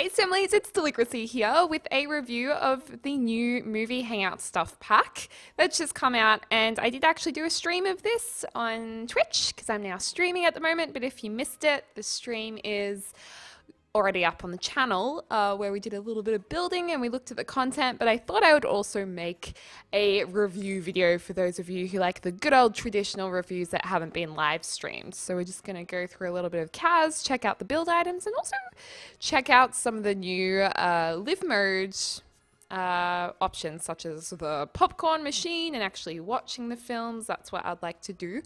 Hey Simlies, it's Deligracy here with a review of the new movie Hangout Stuff Pack that's just come out. And I did actually do a stream of this on Twitch because I'm now streaming at the moment. But if you missed it, the stream is already up on the channel uh, where we did a little bit of building and we looked at the content, but I thought I would also make a review video for those of you who like the good old traditional reviews that haven't been live streamed. So we're just going to go through a little bit of CAS, check out the build items, and also check out some of the new uh, live mode uh, options such as the popcorn machine and actually watching the films. That's what I'd like to do.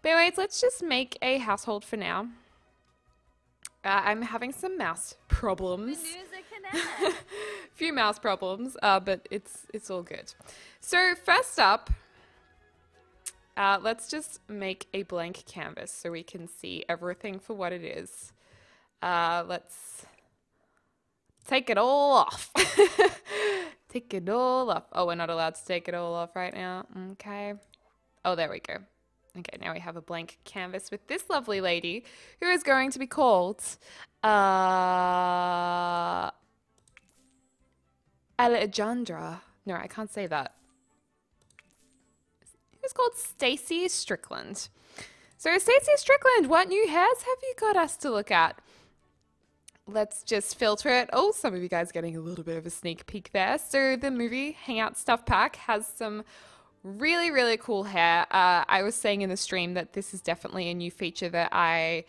But anyways, let's just make a household for now. Uh, I'm having some mouse problems. Music few mouse problems, uh, but it's it's all good. So first up, uh, let's just make a blank canvas so we can see everything for what it is. Uh, let's take it all off. take it all off. Oh, we're not allowed to take it all off right now. Okay. Oh, there we go. Okay, now we have a blank canvas with this lovely lady who is going to be called uh, Alejandra. No, I can't say that. It's called Stacy Strickland. So, Stacy Strickland, what new hairs have you got us to look at? Let's just filter it. Oh, some of you guys getting a little bit of a sneak peek there. So, the movie Hangout Stuff Pack has some Really, really cool hair. Uh, I was saying in the stream that this is definitely a new feature that I,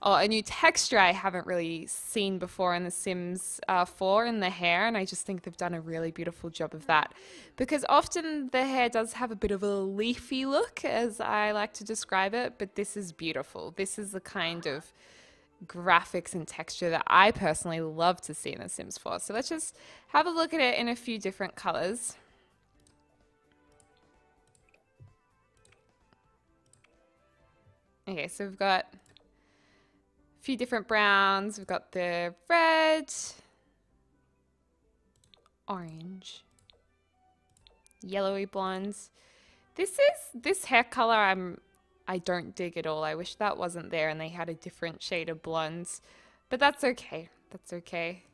or a new texture I haven't really seen before in The Sims uh, 4 in the hair, and I just think they've done a really beautiful job of that. Because often the hair does have a bit of a leafy look, as I like to describe it, but this is beautiful. This is the kind of graphics and texture that I personally love to see in The Sims 4. So let's just have a look at it in a few different colors. Okay, so we've got a few different browns. We've got the red, orange, yellowy blondes. This is this hair color I'm I don't dig at all. I wish that wasn't there and they had a different shade of blondes. But that's okay. That's okay.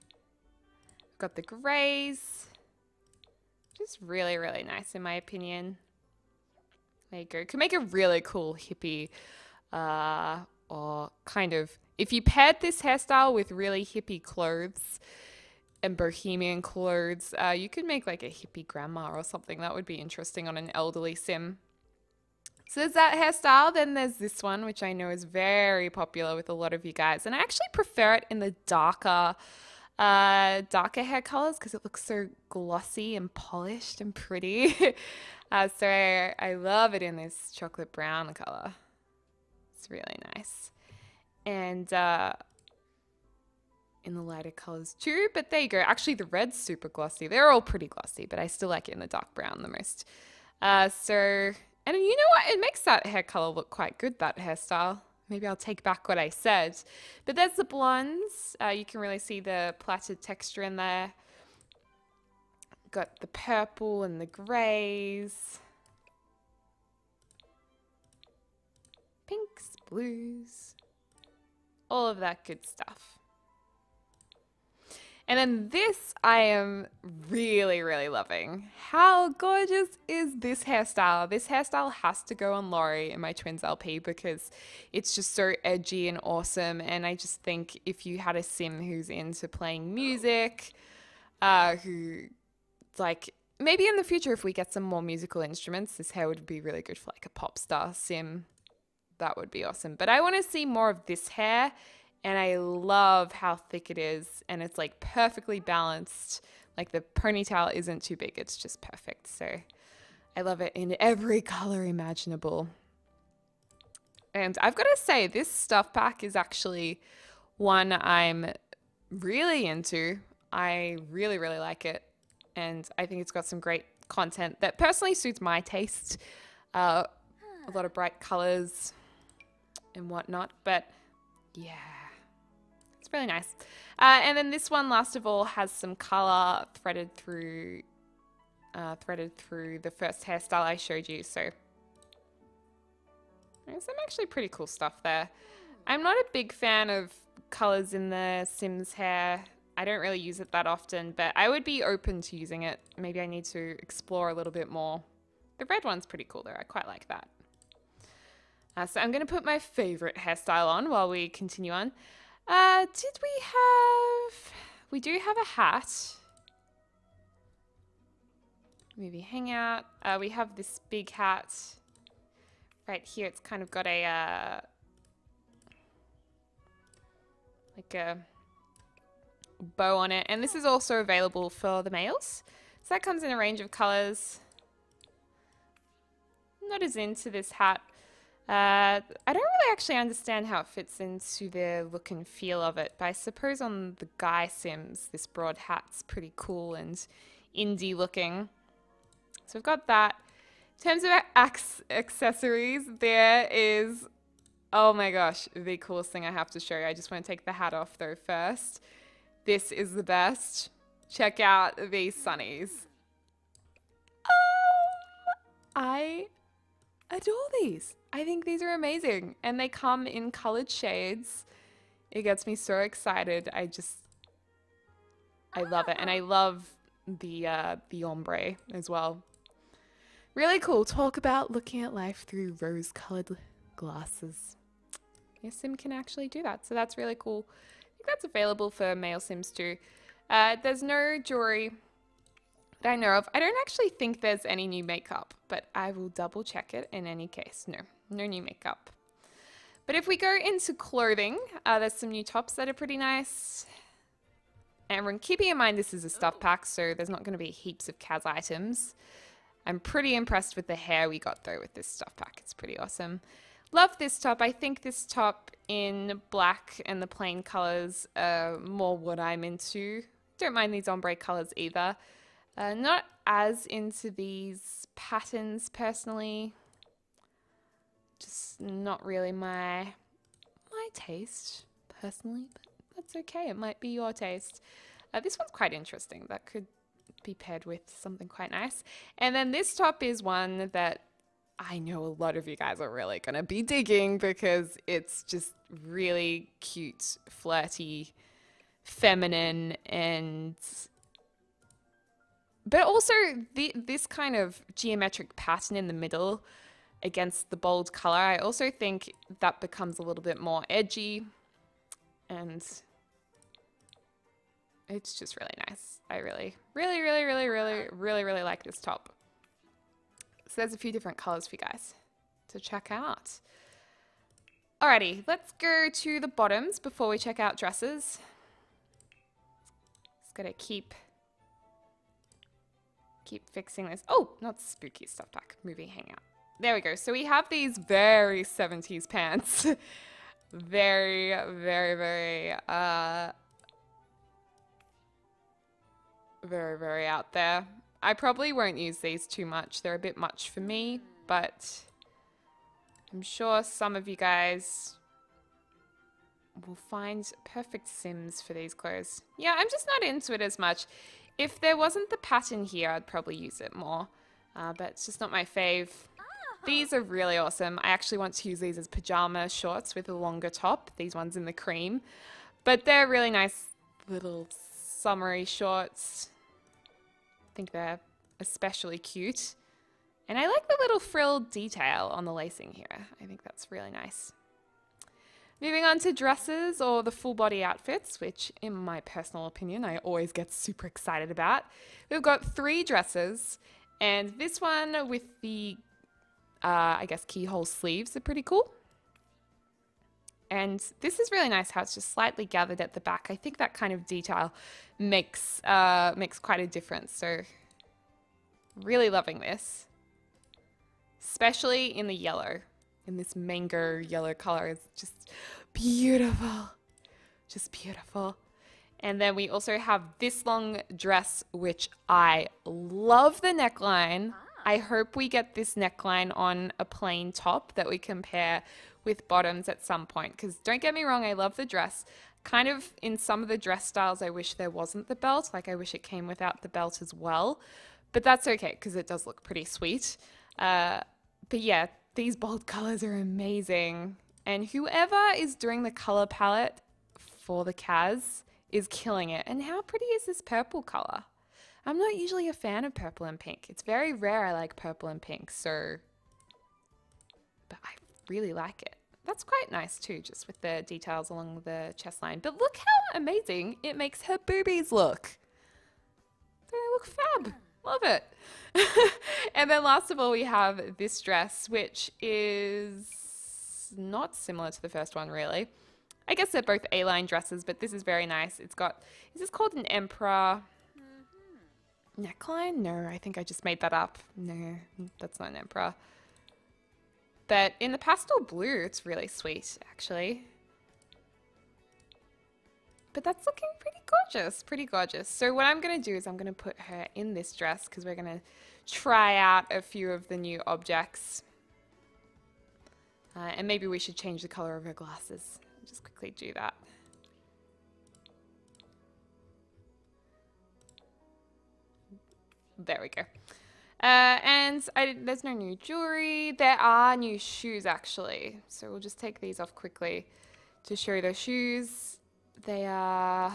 We've got the grays. Just really, really nice in my opinion. There you go. Could make a really cool hippie uh, or kind of if you paired this hairstyle with really hippie clothes and bohemian clothes, uh, you could make like a hippie grandma or something. That would be interesting on an elderly sim. So there's that hairstyle. Then there's this one, which I know is very popular with a lot of you guys, and I actually prefer it in the darker, uh, darker hair colors because it looks so glossy and polished and pretty. uh, so I, I love it in this chocolate brown color. Really nice. And uh, in the lighter colors too, but there you go. Actually, the red's super glossy. They're all pretty glossy, but I still like it in the dark brown the most. Uh, so, and you know what? It makes that hair color look quite good, that hairstyle. Maybe I'll take back what I said. But there's the blondes. Uh, you can really see the plaited texture in there. Got the purple and the grays. pinks, blues, all of that good stuff. And then this I am really, really loving. How gorgeous is this hairstyle? This hairstyle has to go on Laurie in my Twins LP because it's just so edgy and awesome. And I just think if you had a sim who's into playing music, uh, who like maybe in the future if we get some more musical instruments, this hair would be really good for like a pop star sim that would be awesome. But I want to see more of this hair and I love how thick it is and it's like perfectly balanced. Like the ponytail isn't too big, it's just perfect. So I love it in every color imaginable. And I've got to say, this stuff pack is actually one I'm really into. I really, really like it. And I think it's got some great content that personally suits my taste. Uh, a lot of bright colors, and whatnot. But yeah, it's really nice. Uh, and then this one, last of all, has some color threaded through, uh, threaded through the first hairstyle I showed you. So there's some actually pretty cool stuff there. I'm not a big fan of colors in the Sims hair. I don't really use it that often, but I would be open to using it. Maybe I need to explore a little bit more. The red one's pretty cool though. I quite like that. Uh, so I'm going to put my favorite hairstyle on while we continue on. Uh, did we have... We do have a hat. Maybe hangout. Uh, we have this big hat. Right here, it's kind of got a... Uh, like a bow on it. And this is also available for the males. So that comes in a range of colors. Not as into this hat. Uh, I don't really actually understand how it fits into the look and feel of it, but I suppose on the guy sims, this broad hat's pretty cool and indie looking. So we've got that. In terms of accessories, there is, oh my gosh, the coolest thing I have to show you. I just want to take the hat off though first. This is the best. Check out these sunnies. Um, I adore these. I think these are amazing. And they come in colored shades. It gets me so excited. I just, I love it. And I love the, uh, the ombre as well. Really cool. Talk about looking at life through rose colored glasses. Your sim can actually do that. So that's really cool I think that's available for male Sims too. Uh, there's no jewelry that I know of. I don't actually think there's any new makeup, but I will double check it in any case. No, no new makeup. But if we go into clothing, uh, there's some new tops that are pretty nice. And keeping in mind this is a stuff pack, so there's not going to be heaps of CAS items. I'm pretty impressed with the hair we got though with this stuff pack. It's pretty awesome. Love this top. I think this top in black and the plain colors are more what I'm into. Don't mind these ombre colors either. Uh, not as into these patterns personally. Just not really my my taste personally, but that's okay. It might be your taste. Uh, this one's quite interesting. That could be paired with something quite nice. And then this top is one that I know a lot of you guys are really going to be digging because it's just really cute, flirty, feminine, and. But also, the, this kind of geometric pattern in the middle against the bold color, I also think that becomes a little bit more edgy and it's just really nice. I really, really, really, really, really, really, really like this top. So there's a few different colors for you guys to check out. Alrighty, let's go to the bottoms before we check out dresses. Just gotta keep keep fixing this. Oh, not spooky stuff pack, movie hangout. There we go. So we have these very 70s pants. very, very, very, uh, very, very out there. I probably won't use these too much. They're a bit much for me, but I'm sure some of you guys will find perfect sims for these clothes. Yeah, I'm just not into it as much. If there wasn't the pattern here, I'd probably use it more, uh, but it's just not my fave. These are really awesome. I actually want to use these as pajama shorts with a longer top. These ones in the cream. But they're really nice little summery shorts I think they're especially cute. And I like the little frill detail on the lacing here. I think that's really nice. Moving on to dresses or the full body outfits, which in my personal opinion, I always get super excited about. We've got three dresses and this one with the, uh, I guess, keyhole sleeves are pretty cool. And this is really nice how it's just slightly gathered at the back. I think that kind of detail makes, uh, makes quite a difference. So really loving this. Especially in the yellow. In this mango yellow color. It's just beautiful. Just beautiful. And then we also have this long dress, which I love the neckline. I hope we get this neckline on a plain top that we compare with bottoms at some point. Because don't get me wrong, I love the dress. Kind of in some of the dress styles, I wish there wasn't the belt. Like I wish it came without the belt as well. But that's okay because it does look pretty sweet. Uh, but yeah, these bold colors are amazing. And whoever is doing the color palette for the CAS is killing it. And how pretty is this purple color? I'm not usually a fan of purple and pink. It's very rare I like purple and pink, so... But I really like it. That's quite nice too, just with the details along the chest line. But look how amazing it makes her boobies look. They look fab. Love it. and then last of all, we have this dress, which is not similar to the first one, really. I guess they're both A-line dresses, but this is very nice. It's got, is this called an emperor mm-hmm. neckline? No, I think I just made that up. No, that's not an emperor. But in the pastel blue, it's really sweet, actually. But that's looking pretty gorgeous, pretty gorgeous. So what I'm going to do is I'm going to put her in this dress because we're going to try out a few of the new objects. Uh, and maybe we should change the color of her glasses. Just quickly do that. There we go. Uh, and I, there's no new jewelry. There are new shoes actually. So we'll just take these off quickly to show you the shoes. They are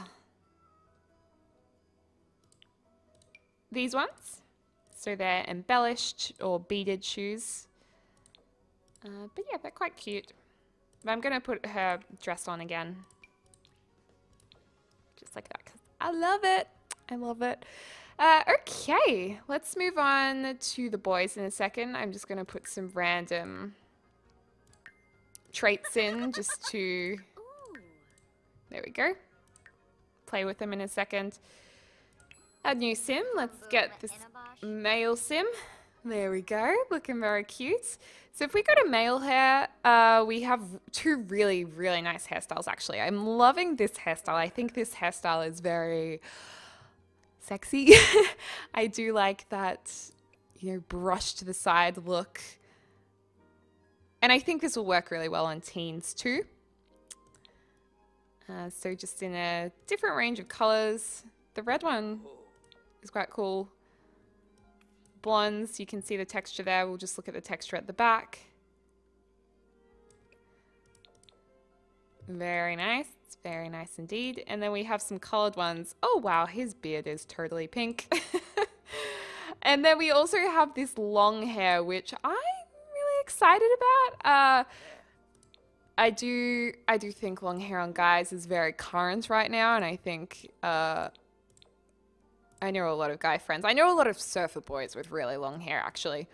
these ones. So they're embellished or beaded shoes. Uh, but yeah, they're quite cute. But I'm going to put her dress on again. Just like that. Cause I love it. I love it. Uh, okay, let's move on to the boys in a second. I'm just going to put some random traits in just to... There we go. Play with them in a second. Add new sim. Let's get this male sim. There we go. Looking very cute. So if we go to male hair, uh, we have two really, really nice hairstyles actually. I'm loving this hairstyle. I think this hairstyle is very sexy. I do like that, you know, brush to the side look. And I think this will work really well on teens too. Uh, so just in a different range of colors. The red one is quite cool blondes. You can see the texture there. We'll just look at the texture at the back. Very nice. It's very nice indeed. And then we have some colored ones. Oh, wow. His beard is totally pink. and then we also have this long hair, which I'm really excited about. Uh, I do I do think long hair on guys is very current right now, and I think uh, I know a lot of guy friends. I know a lot of surfer boys with really long hair, actually.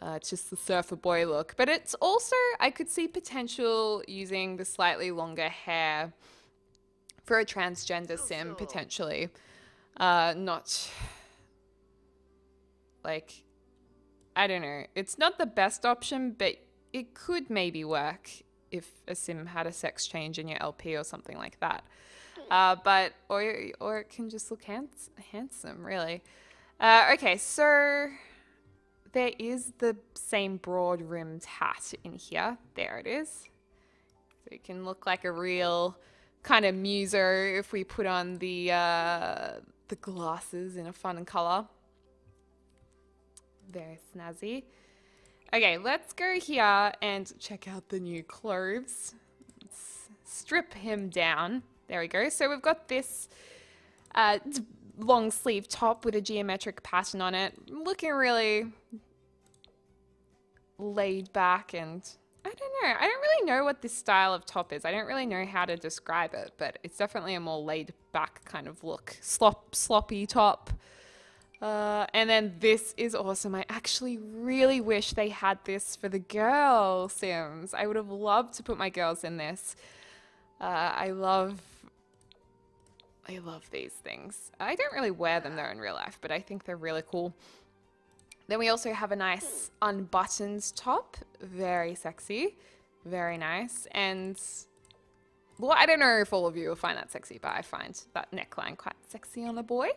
Uh, it's just the surfer boy look. But it's also, I could see potential using the slightly longer hair for a transgender sim, potentially. Uh, not like, I don't know. It's not the best option, but it could maybe work if a sim had a sex change in your LP or something like that. Uh, but or or it can just look hands handsome, really. Uh, okay, so there is the same broad rimmed hat in here. There it is. So it can look like a real kind of muser if we put on the uh, the glasses in a fun color. Very snazzy. Okay, let's go here and check out the new clothes. Let's strip him down. There we go. So we've got this uh, long sleeve top with a geometric pattern on it. Looking really laid back and I don't know. I don't really know what this style of top is. I don't really know how to describe it, but it's definitely a more laid back kind of look. Slop, sloppy top. Uh, and then this is awesome. I actually really wish they had this for the girl Sims. I would have loved to put my girls in this. Uh, I love I love these things. I don't really wear them though in real life, but I think they're really cool. Then we also have a nice unbuttoned top. Very sexy. Very nice. And, well, I don't know if all of you will find that sexy, but I find that neckline quite sexy on a boy.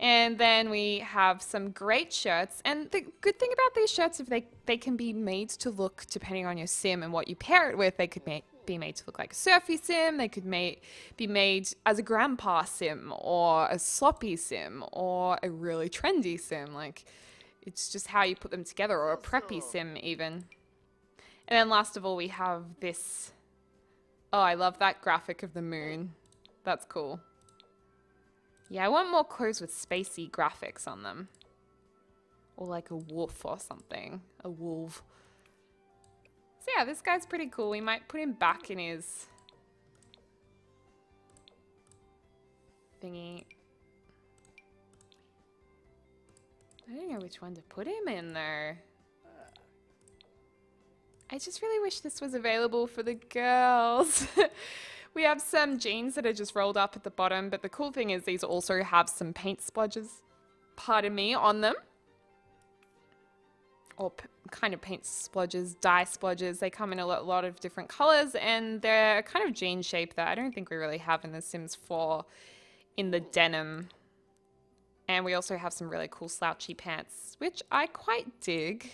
And then we have some great shirts. And the good thing about these shirts is they, they can be made to look, depending on your sim and what you pair it with, they could make, be made to look like a surfy sim. They could make, be made as a grandpa sim or a sloppy sim or a really trendy sim. Like, it's just how you put them together or a preppy sim even. And then last of all, we have this. Oh, I love that graphic of the moon. That's cool. Yeah, I want more clothes with spacey graphics on them. Or like a wolf or something. A wolf. So yeah, this guy's pretty cool. We might put him back in his thingy. I don't know which one to put him in there. I just really wish this was available for the girls. we have some jeans that are just rolled up at the bottom, but the cool thing is these also have some paint splodges, pardon me, on them. Or kind of paint splodges, dye splodges. They come in a lot, lot of different colors and they're kind of jean shape that I don't think we really have in The Sims 4 in the denim. And we also have some really cool slouchy pants, which I quite dig.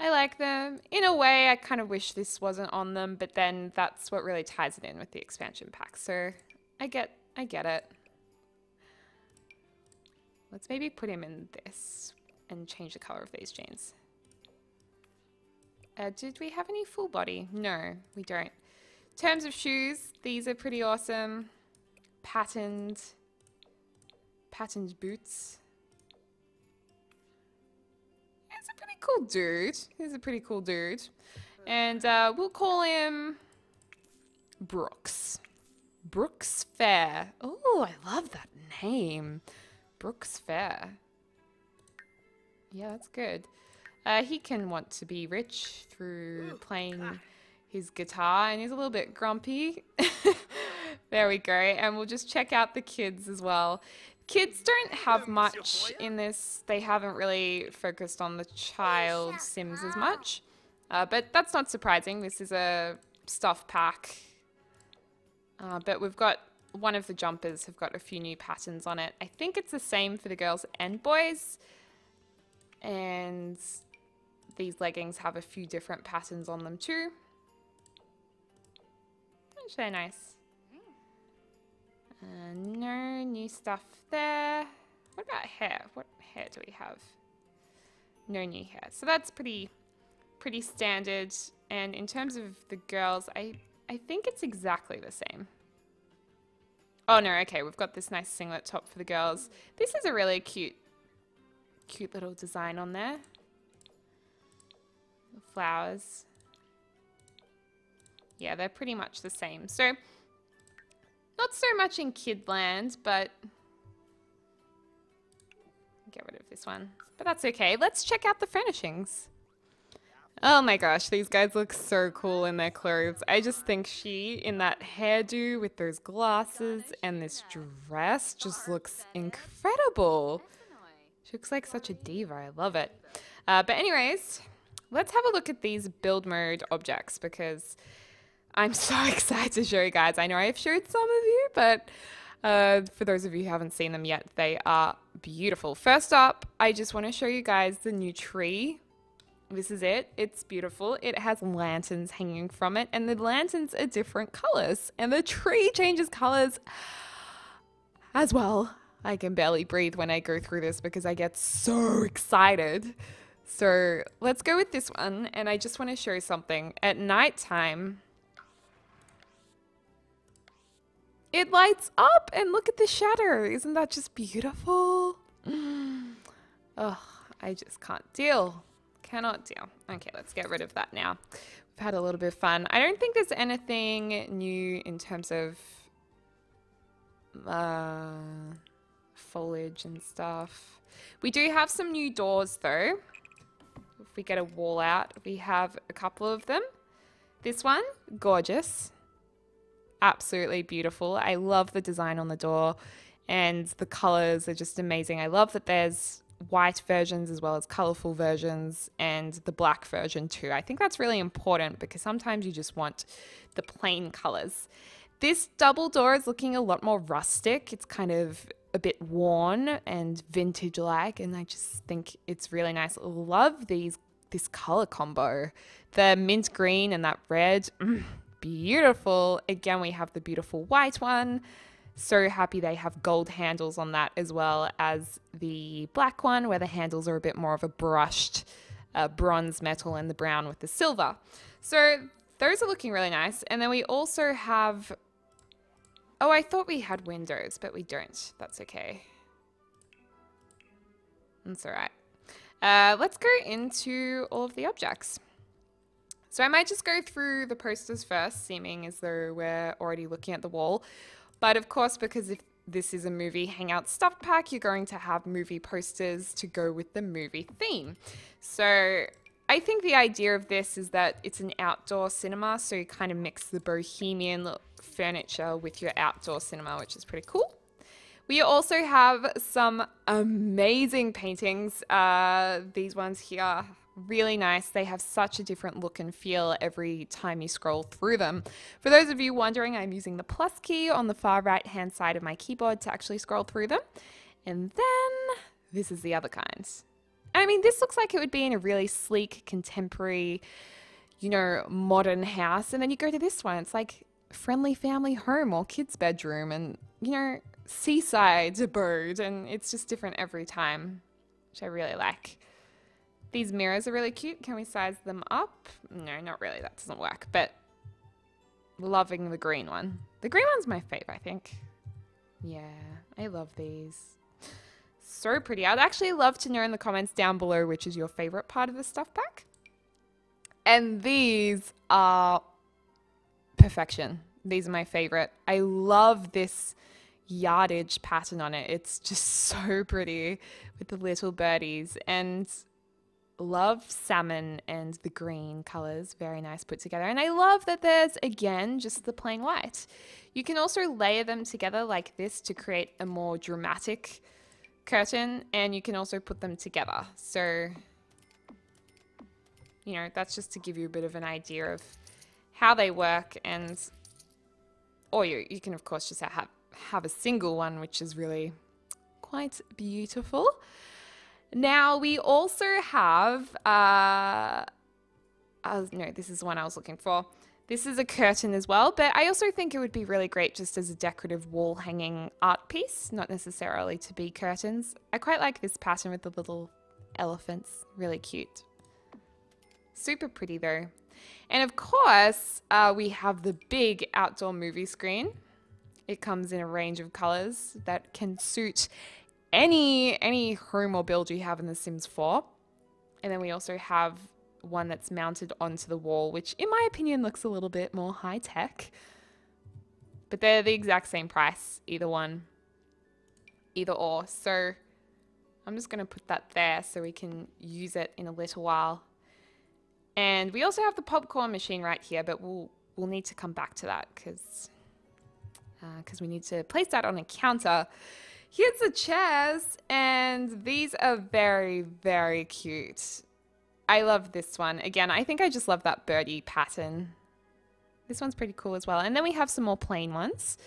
I like them. In a way, I kind of wish this wasn't on them, but then that's what really ties it in with the expansion pack. So I get, I get it. Let's maybe put him in this and change the color of these jeans. Uh, did we have any full body? No, we don't. Terms of shoes, these are pretty awesome. Patterned, patterned boots. Cool dude. He's a pretty cool dude. And uh, we'll call him Brooks. Brooks Fair. Oh, I love that name. Brooks Fair. Yeah, that's good. Uh, he can want to be rich through playing his guitar, and he's a little bit grumpy. there we go. And we'll just check out the kids as well. Kids don't have much in this. They haven't really focused on the child Sims as much. Uh, but that's not surprising. This is a stuff pack. Uh, but we've got one of the jumpers have got a few new patterns on it. I think it's the same for the girls and boys. And these leggings have a few different patterns on them too. That's very nice. Uh, no new stuff there. What about hair? What hair do we have? No new hair. So that's pretty pretty standard. And in terms of the girls, I, I think it's exactly the same. Oh no, okay, we've got this nice singlet top for the girls. This is a really cute, cute little design on there. Flowers. Yeah, they're pretty much the same. So not so much in Kidland, but... Get rid of this one. But that's okay. Let's check out the furnishings. Oh my gosh, these guys look so cool in their clothes. I just think she, in that hairdo with those glasses and this dress, just looks incredible. She looks like such a diva. I love it. Uh, but anyways, let's have a look at these build mode objects because I'm so excited to show you guys. I know I've showed some of you, but uh, for those of you who haven't seen them yet, they are beautiful. First up, I just want to show you guys the new tree. This is it. It's beautiful. It has lanterns hanging from it, and the lanterns are different colors, and the tree changes colors as well. I can barely breathe when I go through this because I get so excited. So let's go with this one, and I just want to show something. At nighttime, It lights up and look at the shadow. Isn't that just beautiful? Oh, I just can't deal. Cannot deal. Okay, let's get rid of that now. We've had a little bit of fun. I don't think there's anything new in terms of uh, foliage and stuff. We do have some new doors though. If we get a wall out, we have a couple of them. This one, gorgeous absolutely beautiful. I love the design on the door and the colors are just amazing. I love that there's white versions as well as colorful versions and the black version too. I think that's really important because sometimes you just want the plain colors. This double door is looking a lot more rustic. It's kind of a bit worn and vintage like and I just think it's really nice. Love these this color combo. The mint green and that red. Mm, beautiful. Again, we have the beautiful white one. So happy they have gold handles on that as well as the black one where the handles are a bit more of a brushed uh, bronze metal and the brown with the silver. So those are looking really nice. And then we also have Oh, I thought we had windows, but we don't. That's okay. That's all right. Uh, let's go into all of the objects. So I might just go through the posters first, seeming as though we're already looking at the wall. But of course, because if this is a movie hangout stuff pack, you're going to have movie posters to go with the movie theme. So I think the idea of this is that it's an outdoor cinema, so you kind of mix the bohemian look furniture with your outdoor cinema, which is pretty cool. We also have some amazing paintings. Uh, these ones here really nice. They have such a different look and feel every time you scroll through them. For those of you wondering, I'm using the plus key on the far right hand side of my keyboard to actually scroll through them. And then this is the other kind. I mean, this looks like it would be in a really sleek, contemporary, you know, modern house. And then you go to this one, it's like friendly family home or kids' bedroom and, you know, seaside abode. And it's just different every time, which I really like. These mirrors are really cute. Can we size them up? No, not really. That doesn't work. But loving the green one. The green one's my favorite, I think. Yeah, I love these. So pretty. I'd actually love to know in the comments down below which is your favorite part of the stuff pack. And these are perfection. These are my favorite. I love this yardage pattern on it. It's just so pretty with the little birdies. And love salmon and the green colors. Very nice put together. And I love that there's, again, just the plain white. You can also layer them together like this to create a more dramatic curtain. And you can also put them together. So, you know, that's just to give you a bit of an idea of how they work. And, or you, you can, of course, just have, have a single one, which is really quite beautiful. Now we also have, uh, uh, no, this is the one I was looking for. This is a curtain as well, but I also think it would be really great just as a decorative wall hanging art piece, not necessarily to be curtains. I quite like this pattern with the little elephants, really cute. Super pretty though. And of course, uh, we have the big outdoor movie screen. It comes in a range of colors that can suit any any home or build you have in The Sims 4. And then we also have one that's mounted onto the wall, which in my opinion looks a little bit more high tech. But they're the exact same price, either one, either or. So I'm just going to put that there so we can use it in a little while. And we also have the popcorn machine right here, but we'll we'll need to come back to that because because uh, we need to place that on a counter. Here's the chairs, and these are very, very cute. I love this one. Again, I think I just love that birdie pattern. This one's pretty cool as well. And then we have some more plain ones.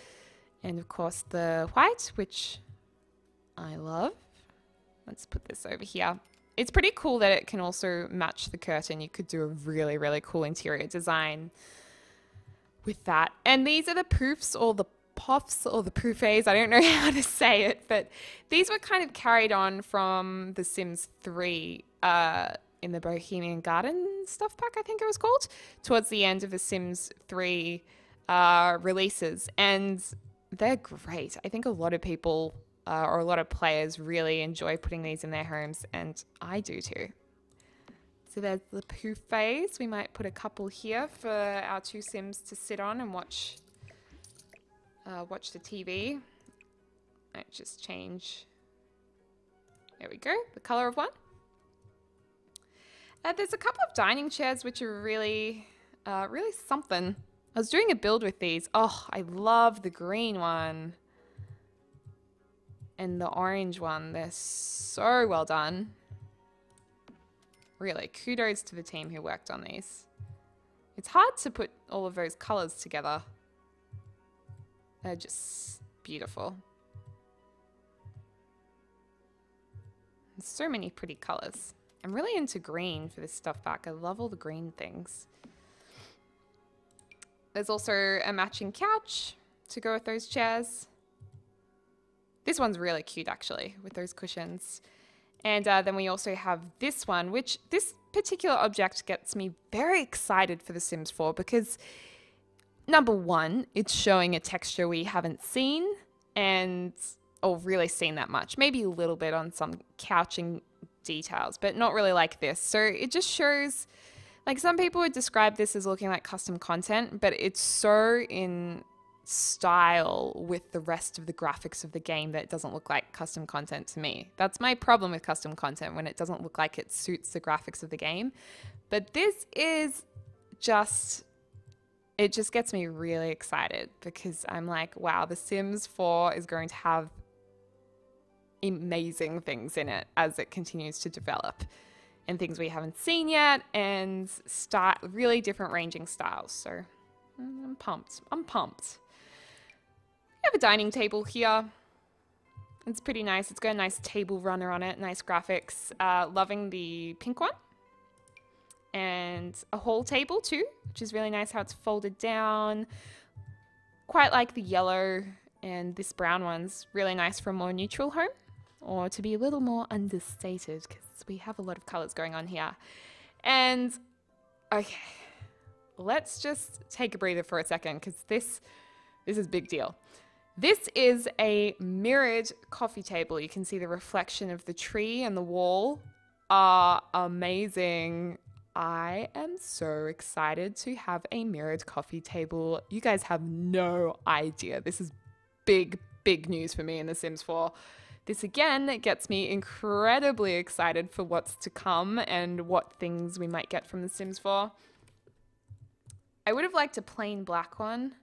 And of course the white, which I love. Let's put this over here. It's pretty cool that it can also match the curtain. You could do a really, really cool interior design with that. And these are the poofs or the puffs or the poufets. I don't know how to say it, but these were kind of carried on from The Sims 3 uh, in the Bohemian Garden stuff pack, I think it was called, towards the end of The Sims 3 uh, releases. And they're great. I think a lot of people uh, or a lot of players really enjoy putting these in their homes, and I do too. So there's the poufets. We might put a couple here for our two Sims to sit on and watch uh, watch the TV. Let's just change. There we go, the color of one. Uh, there's a couple of dining chairs which are really, uh, really something. I was doing a build with these. Oh, I love the green one. And the orange one. They're so well done. Really, kudos to the team who worked on these. It's hard to put all of those colors together. Just beautiful. so many pretty colors. I'm really into green for this stuff back. I love all the green things. There's also a matching couch to go with those chairs. This one's really cute actually with those cushions. And uh, then we also have this one, which this particular object gets me very excited for The Sims 4 because number one, it's showing a texture we haven't seen and or really seen that much. Maybe a little bit on some couching details, but not really like this. So it just shows like some people would describe this as looking like custom content, but it's so in style with the rest of the graphics of the game that it doesn't look like custom content to me. That's my problem with custom content when it doesn't look like it suits the graphics of the game. But this is just it just gets me really excited because I'm like, wow, The Sims 4 is going to have amazing things in it as it continues to develop and things we haven't seen yet and start really different ranging styles. So mm, I'm pumped. I'm pumped. We have a dining table here. It's pretty nice. It's got a nice table runner on it, nice graphics. Uh, loving the pink one. And a hall table too, which is really nice how it's folded down. Quite like the yellow and this brown one's really nice for a more neutral home or to be a little more understated because we have a lot of colors going on here. And okay, let's just take a breather for a second because this this is big deal. This is a mirrored coffee table. You can see the reflection of the tree and the wall are amazing. I am so excited to have a mirrored coffee table. You guys have no idea. This is big, big news for me in The Sims 4. This again gets me incredibly excited for what's to come and what things we might get from The Sims 4. I would have liked a plain black one,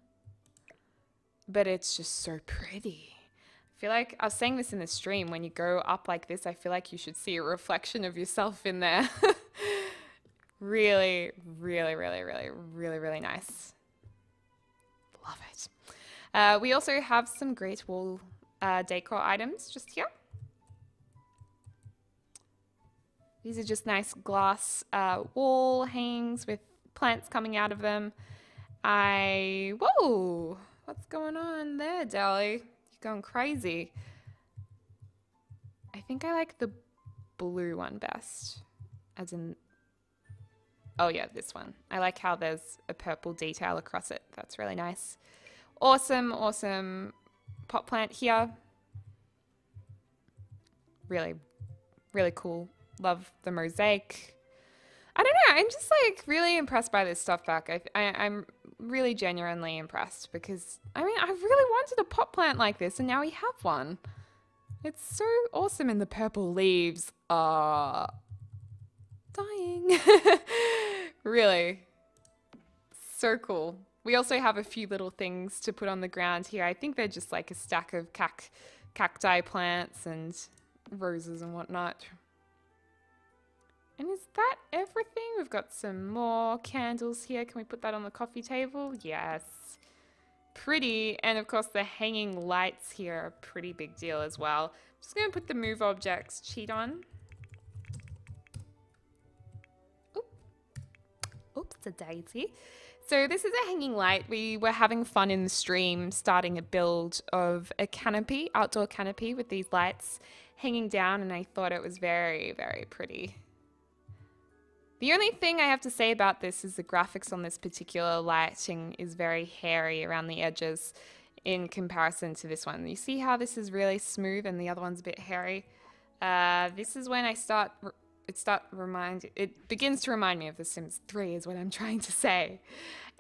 but it's just so pretty. I feel like I was saying this in the stream when you go up like this, I feel like you should see a reflection of yourself in there. really, really, really, really, really, really nice. Love it. Uh, we also have some great wall uh, decor items just here. These are just nice glass uh, wall hangings with plants coming out of them. I, whoa, what's going on there, Dally? You're going crazy. I think I like the blue one best, as in, oh yeah, this one. I like how there's a purple detail across it. That's really nice. Awesome, awesome pot plant here. Really, really cool. Love the mosaic. I don't know. I'm just like really impressed by this stuff back. I, I, am really genuinely impressed because I mean, I really wanted a pot plant like this and now we have one. It's so awesome. And the purple leaves are dying. really. So cool. We also have a few little things to put on the ground here. I think they're just like a stack of cac cacti plants and roses and whatnot. And is that everything? We've got some more candles here. Can we put that on the coffee table? Yes. Pretty. And of course the hanging lights here are a pretty big deal as well. Just going to put the move objects cheat on. Oops, a daisy. So this is a hanging light. We were having fun in the stream starting a build of a canopy, outdoor canopy with these lights hanging down and I thought it was very, very pretty. The only thing I have to say about this is the graphics on this particular lighting is very hairy around the edges in comparison to this one. You see how this is really smooth and the other one's a bit hairy? Uh, this is when I start it start remind it begins to remind me of The Sims 3 is what I'm trying to say.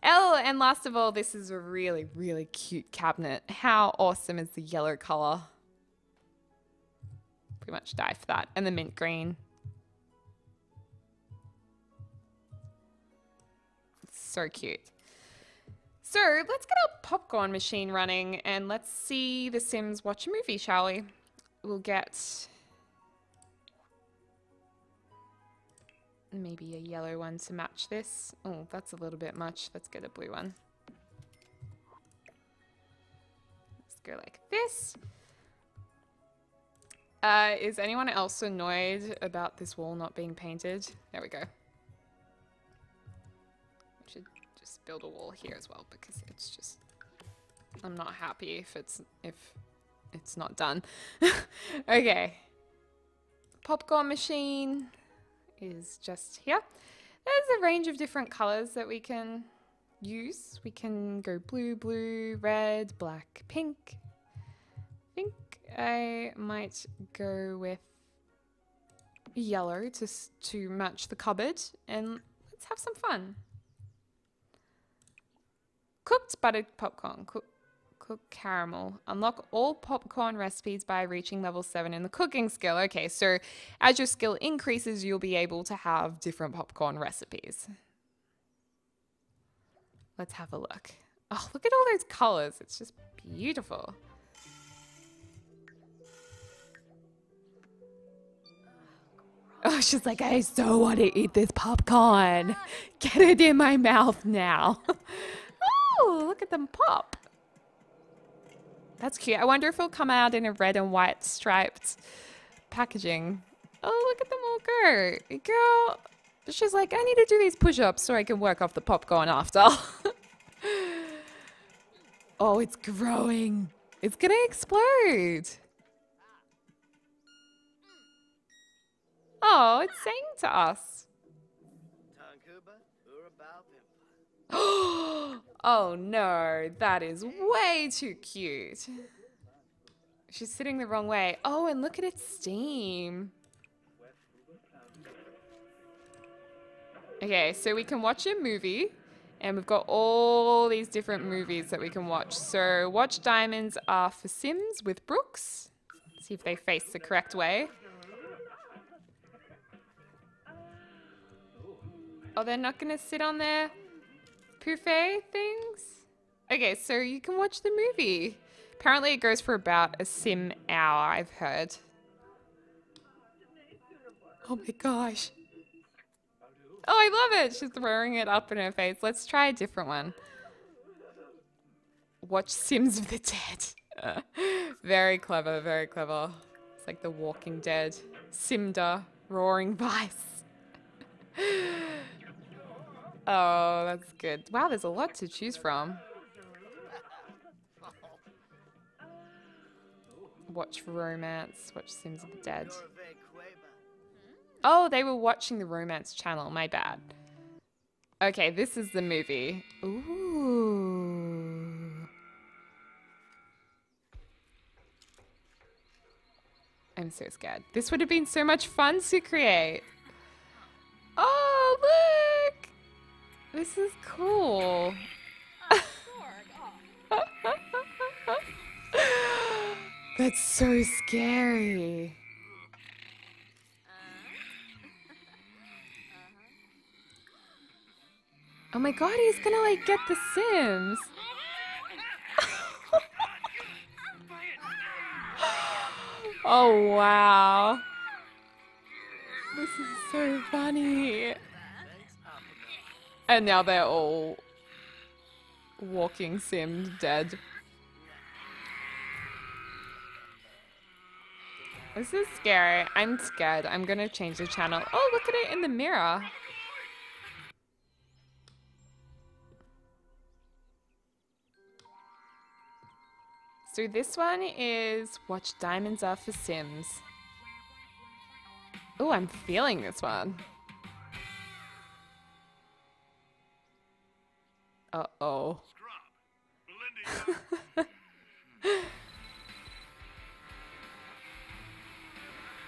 Oh, and last of all, this is a really, really cute cabinet. How awesome is the yellow color? Pretty much die for that. And the mint green. so cute. So let's get our popcorn machine running and let's see The Sims watch a movie, shall we? We'll get maybe a yellow one to match this. Oh, that's a little bit much. Let's get a blue one. Let's go like this. Uh, is anyone else annoyed about this wall not being painted? There we go. We should just build a wall here as well because it's just... I'm not happy if it's if it's not done. okay. Popcorn machine is just here. There's a range of different colors that we can use. We can go blue, blue, red, black, pink. I think I might go with yellow to, to match the cupboard and let's have some fun. Cooked buttered popcorn. Cook caramel. Unlock all popcorn recipes by reaching level 7 in the cooking skill. Okay, so as your skill increases, you'll be able to have different popcorn recipes. Let's have a look. Oh, look at all those colors. It's just beautiful. Oh, she's like, I so want to eat this popcorn. Get it in my mouth now. oh, look at them pop. That's cute. I wonder if it'll come out in a red and white striped packaging. Oh, look at them all go. Girl, she's like, I need to do these push-ups so I can work off the popcorn after. oh, it's growing. It's gonna explode. Oh, it's saying to us. oh no, that is way too cute. She's sitting the wrong way. Oh, and look at its steam. Okay, so we can watch a movie. And we've got all these different movies that we can watch. So watch Diamonds are for Sims with Brooks. See if they face the correct way. Oh, they're not to sit on their buffet things? Okay, so you can watch the movie. Apparently it goes for about a sim hour, I've heard. Oh my gosh. Oh, I love it. She's throwing it up in her face. Let's try a different one. Watch Sims of the Dead. very clever, very clever. It's like The Walking Dead. Simda, Roaring Vice. Oh, that's good. Wow, there's a lot to choose from. Watch romance, watch Sims of the Dead. Oh, they were watching the romance channel, my bad. Okay, this is the movie. Ooh. I'm so scared. This would have been so much fun to create. Oh, look! This is cool. That's so scary. Oh my god, he's gonna like get the Sims. oh wow. This is so funny. And now they're all walking sim dead. This is scary. I'm scared. I'm gonna change the channel. Oh, look at it in the mirror. So this one is Watch Diamonds Are for Sims. Oh, I'm feeling this one. Uh-oh.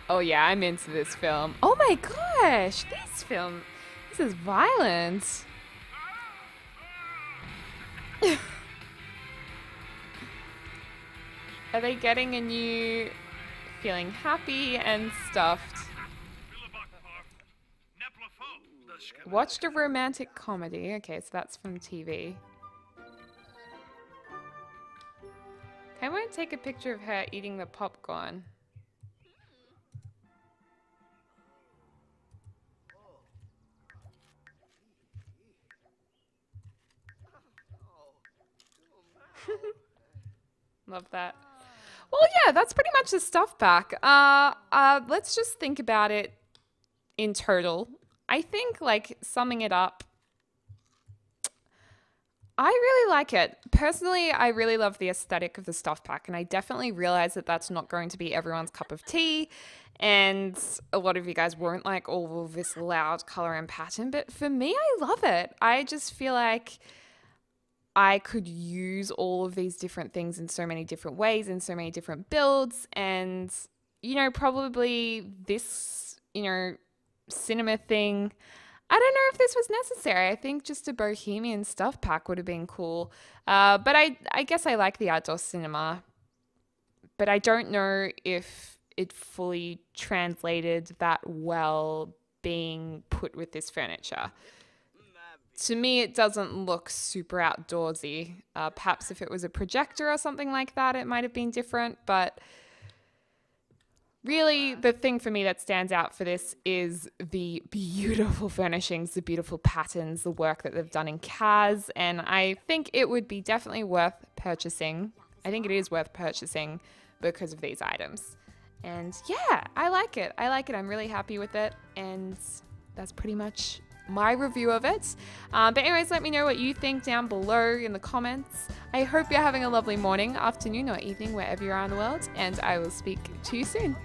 oh yeah, I'm into this film. Oh my gosh, this film, this is violent. Are they getting a new feeling happy and stuffed? Watched a romantic comedy. Okay, so that's from TV. I want to take a picture of her eating the popcorn. Love that. Well, yeah, that's pretty much the stuff pack. Uh, uh, let's just think about it in total I think, like, summing it up, I really like it. Personally, I really love the aesthetic of the stuff pack, and I definitely realize that that's not going to be everyone's cup of tea. And a lot of you guys won't like all of this loud color and pattern, but for me, I love it. I just feel like I could use all of these different things in so many different ways, in so many different builds. And, you know, probably this, you know, cinema thing. I don't know if this was necessary. I think just a bohemian stuff pack would have been cool. Uh, but I, I guess I like the outdoor cinema. But I don't know if it fully translated that well being put with this furniture. To me, it doesn't look super outdoorsy. Uh, perhaps if it was a projector or something like that, it might have been different. But really, the thing for me that stands out for this is the beautiful furnishings, the beautiful patterns, the work that they've done in CAS. And I think it would be definitely worth purchasing. I think it is worth purchasing because of these items. And yeah, I like it. I like it. I'm really happy with it. And that's pretty much my review of it. Um, but, anyways, let me know what you think down below in the comments. I hope you're having a lovely morning, afternoon, or evening, wherever you are in the world. And I will speak to you soon.